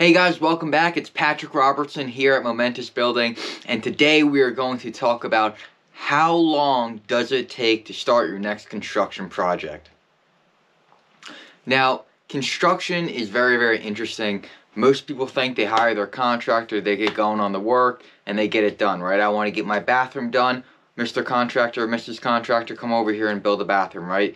Hey guys, welcome back. It's Patrick Robertson here at Momentous Building, and today we are going to talk about how long does it take to start your next construction project. Now, construction is very, very interesting. Most people think they hire their contractor, they get going on the work, and they get it done, right? I want to get my bathroom done. Mr. Contractor Mrs. Contractor, come over here and build a bathroom, right?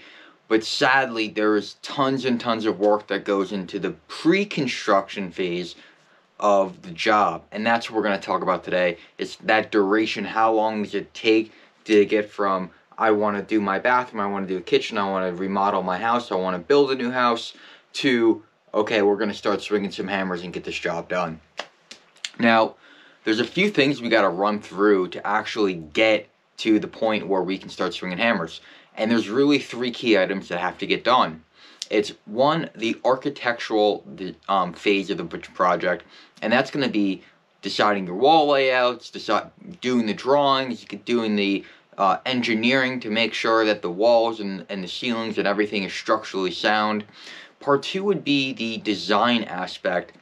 But sadly, there is tons and tons of work that goes into the pre-construction phase of the job. And that's what we're going to talk about today. It's that duration. How long does it take to get from I want to do my bathroom, I want to do a kitchen, I want to remodel my house, I want to build a new house, to, okay, we're going to start swinging some hammers and get this job done. Now, there's a few things we got to run through to actually get to the point where we can start swinging hammers. And there's really three key items that have to get done. It's one, the architectural um, phase of the project, and that's going to be deciding your wall layouts, decide, doing the drawings, doing the uh, engineering to make sure that the walls and, and the ceilings and everything is structurally sound. Part two would be the design aspect,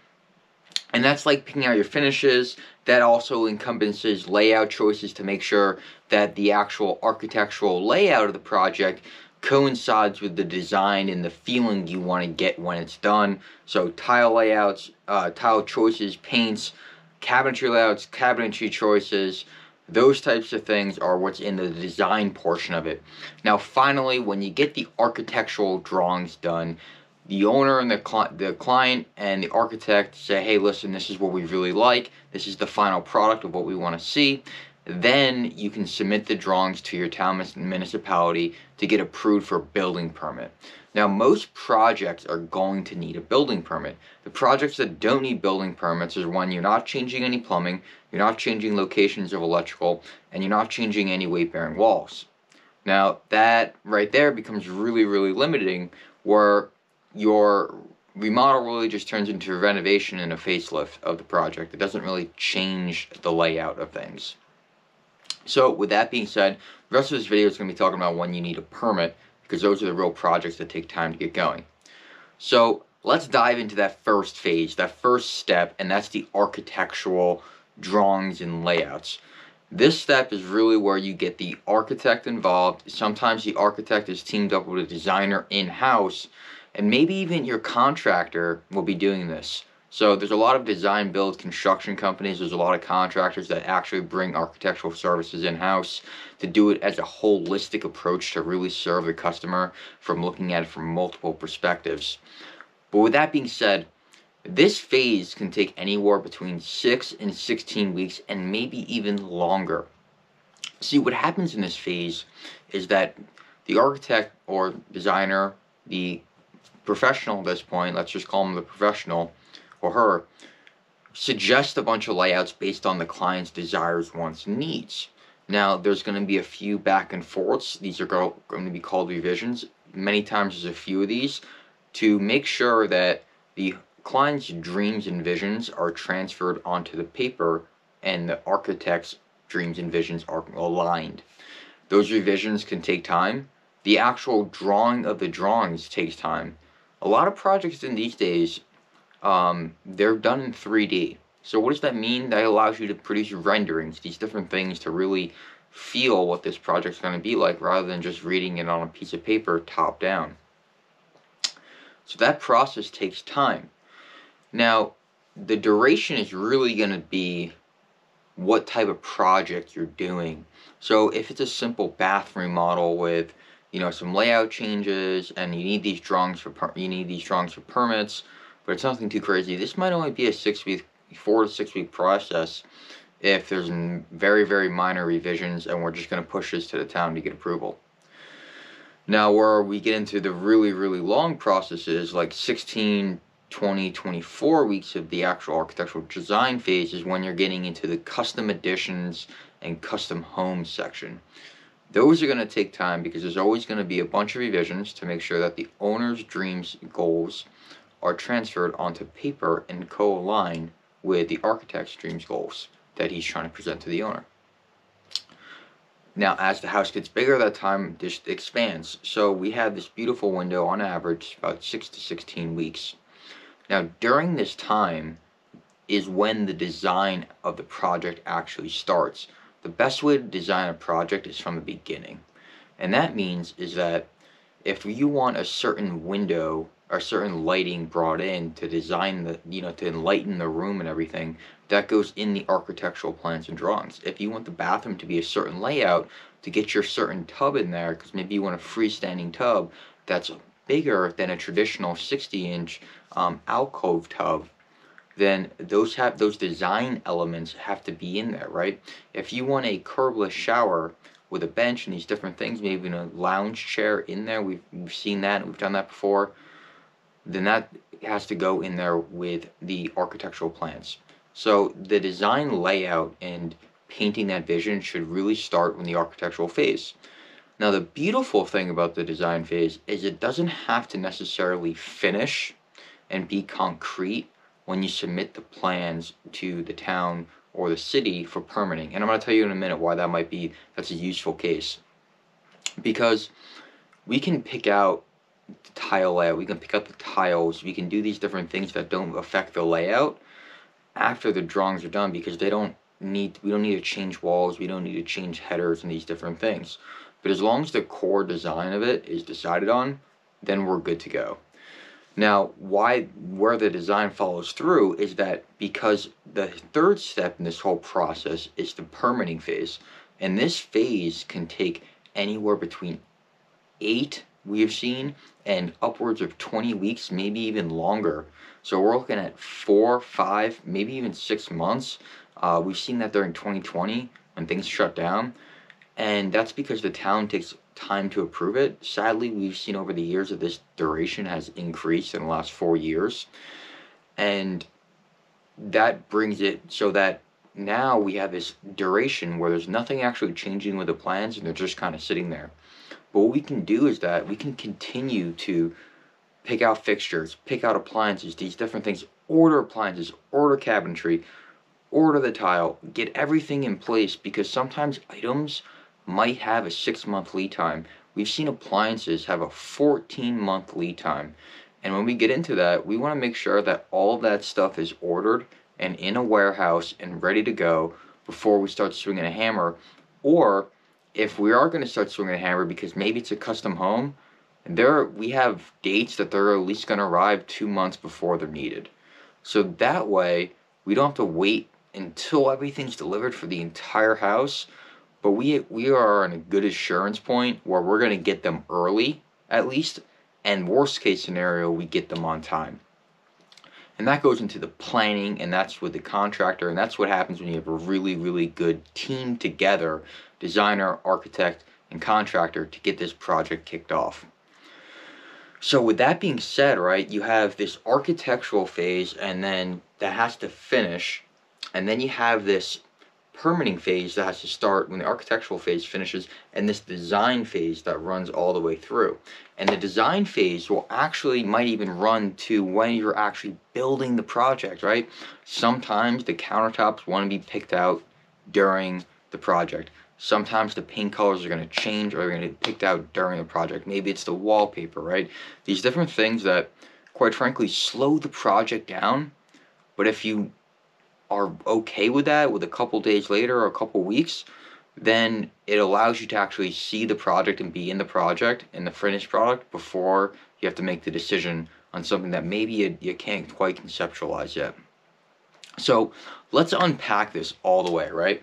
and that's like picking out your finishes. That also encompasses layout choices to make sure that the actual architectural layout of the project coincides with the design and the feeling you want to get when it's done. So tile layouts, uh, tile choices, paints, cabinetry layouts, cabinetry choices, those types of things are what's in the design portion of it. Now finally, when you get the architectural drawings done, the owner and the, cli the client and the architect say, hey, listen, this is what we really like. This is the final product of what we want to see. Then you can submit the drawings to your town municipality to get approved for building permit. Now, most projects are going to need a building permit. The projects that don't need building permits is when you're not changing any plumbing, you're not changing locations of electrical, and you're not changing any weight-bearing walls. Now, that right there becomes really, really limiting where your remodel really just turns into a renovation and a facelift of the project. It doesn't really change the layout of things. So with that being said, the rest of this video is going to be talking about when you need a permit because those are the real projects that take time to get going. So let's dive into that first phase, that first step, and that's the architectural drawings and layouts. This step is really where you get the architect involved. Sometimes the architect is teamed up with a designer in-house, and maybe even your contractor will be doing this. So there's a lot of design build construction companies, there's a lot of contractors that actually bring architectural services in-house to do it as a holistic approach to really serve the customer from looking at it from multiple perspectives. But with that being said, this phase can take anywhere between 6 and 16 weeks and maybe even longer. See, what happens in this phase is that the architect or designer, the professional at this point, let's just call him the professional, or her suggest a bunch of layouts based on the client's desires, wants, and needs. Now, there's going to be a few back and forths. These are going to be called revisions. Many times there's a few of these to make sure that the client's dreams and visions are transferred onto the paper and the architect's dreams and visions are aligned. Those revisions can take time. The actual drawing of the drawings takes time. A lot of projects in these days um, they're done in 3D. So what does that mean? That allows you to produce renderings, these different things to really feel what this project's going to be like rather than just reading it on a piece of paper top down. So that process takes time. Now, the duration is really going to be what type of project you're doing. So if it's a simple bathroom model with, you know, some layout changes and you need these drawings for you need these drawings for permits, but it's nothing too crazy. This might only be a six week, four to six week process if there's very, very minor revisions and we're just going to push this to the town to get approval. Now, where we get into the really, really long processes, like 16, 20, 24 weeks of the actual architectural design phase is when you're getting into the custom additions and custom homes section. Those are going to take time because there's always going to be a bunch of revisions to make sure that the owner's dreams, goals, are transferred onto paper and co-align with the architect's dreams goals that he's trying to present to the owner. Now, as the house gets bigger, that time just expands. So we have this beautiful window on average, about 6 to 16 weeks. Now, during this time, is when the design of the project actually starts. The best way to design a project is from the beginning. And that means is that if you want a certain window or certain lighting brought in to design the, you know, to enlighten the room and everything, that goes in the architectural plans and drawings. If you want the bathroom to be a certain layout to get your certain tub in there, because maybe you want a freestanding tub that's bigger than a traditional 60 inch um, alcove tub, then those have those design elements have to be in there, right? If you want a curbless shower with a bench and these different things, maybe a lounge chair in there, we've, we've seen that, we've done that before, then that has to go in there with the architectural plans. So the design layout and painting that vision should really start in the architectural phase. Now the beautiful thing about the design phase is it doesn't have to necessarily finish and be concrete when you submit the plans to the town or the city for permitting. And I'm going to tell you in a minute why that might be that's a useful case. Because we can pick out the tile layout, we can pick out the tiles, we can do these different things that don't affect the layout after the drawings are done because they don't need we don't need to change walls, we don't need to change headers and these different things. But as long as the core design of it is decided on, then we're good to go. Now, why where the design follows through is that because the third step in this whole process is the permitting phase. And this phase can take anywhere between 8 we've seen and upwards of 20 weeks, maybe even longer. So we're looking at 4, 5, maybe even 6 months. Uh, we've seen that during 2020 when things shut down. And that's because the town takes time to approve it. Sadly, we've seen over the years that this duration has increased in the last four years. And that brings it so that now we have this duration where there's nothing actually changing with the plans and they're just kind of sitting there. But what we can do is that we can continue to pick out fixtures, pick out appliances, these different things, order appliances, order cabinetry, order the tile, get everything in place because sometimes items might have a six month lead time. We've seen appliances have a 14 month lead time. And when we get into that, we want to make sure that all that stuff is ordered and in a warehouse and ready to go before we start swinging a hammer. Or if we are going to start swinging a hammer because maybe it's a custom home, and there we have dates that they're at least going to arrive two months before they're needed. So that way, we don't have to wait until everything's delivered for the entire house but we we are on a good assurance point where we're going to get them early at least and worst case scenario we get them on time. And that goes into the planning and that's with the contractor and that's what happens when you have a really really good team together designer architect and contractor to get this project kicked off. So with that being said right you have this architectural phase and then that has to finish and then you have this permitting phase that has to start when the architectural phase finishes and this design phase that runs all the way through. And the design phase will actually might even run to when you're actually building the project, right? Sometimes the countertops want to be picked out during the project. Sometimes the paint colors are going to change or they're going to be picked out during the project. Maybe it's the wallpaper, right? These different things that, quite frankly, slow the project down. But if you are okay with that with a couple days later or a couple weeks, then it allows you to actually see the project and be in the project and the finished product before you have to make the decision on something that maybe you, you can't quite conceptualize yet. So let's unpack this all the way, right?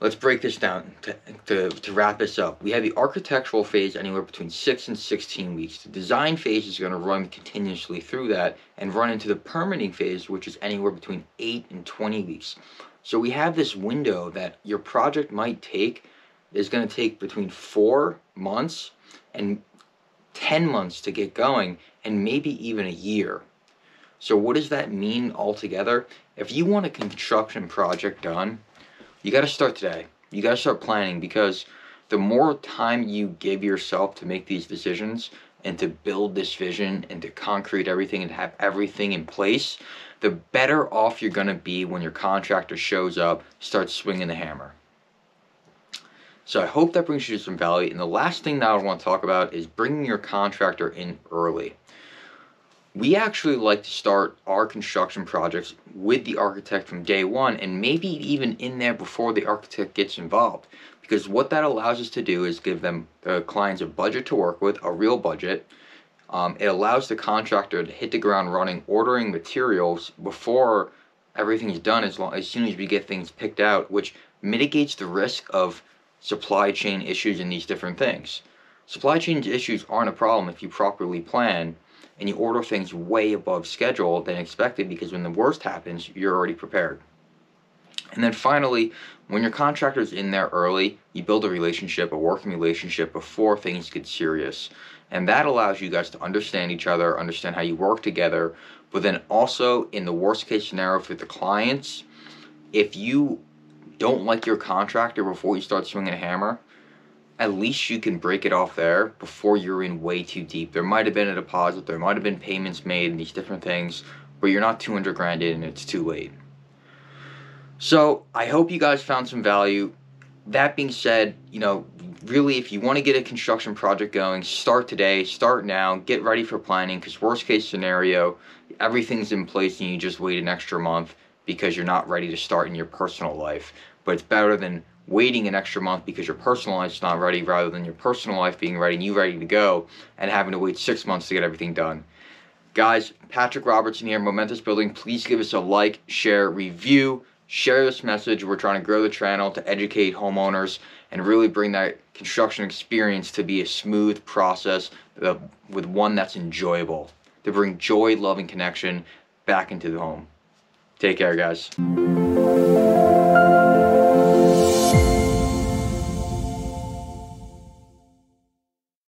Let's break this down to, to, to, wrap this up. We have the architectural phase anywhere between 6 and 16 weeks. The design phase is going to run continuously through that and run into the permitting phase, which is anywhere between 8 and 20 weeks. So we have this window that your project might take is going to take between 4 months and 10 months to get going and maybe even a year. So what does that mean altogether? If you want a construction project done, you got to start today. You got to start planning because the more time you give yourself to make these decisions and to build this vision and to concrete everything and have everything in place, the better off you're going to be when your contractor shows up, starts swinging the hammer. So I hope that brings you some value. And the last thing that I want to talk about is bringing your contractor in early we actually like to start our construction projects with the architect from day one and maybe even in there before the architect gets involved. Because what that allows us to do is give them the clients a budget to work with a real budget. Um, it allows the contractor to hit the ground running ordering materials before everything's done as long as soon as we get things picked out which mitigates the risk of supply chain issues and these different things. Supply chain issues aren't a problem if you properly plan and you order things way above schedule than expected because when the worst happens, you're already prepared. And then finally, when your contractor's in there early, you build a relationship, a working relationship before things get serious. And that allows you guys to understand each other, understand how you work together, but then also in the worst case scenario for the clients, if you don't like your contractor before you start swinging a hammer, at least you can break it off there before you're in way too deep. There might have been a deposit, there might have been payments made and these different things, but you're not 200 grand in and it's too late. So I hope you guys found some value. That being said, you know, really if you want to get a construction project going, start today, start now, get ready for planning because worst case scenario, everything's in place and you just wait an extra month because you're not ready to start in your personal life. But it's better than waiting an extra month because your personal life's not ready rather than your personal life being ready and you ready to go and having to wait six months to get everything done. Guys, Patrick Robertson here, Momentous Building. Please give us a like, share, review, share this message. We're trying to grow the channel to educate homeowners and really bring that construction experience to be a smooth process uh, with one that's enjoyable. To bring joy, love, and connection back into the home. Take care, guys.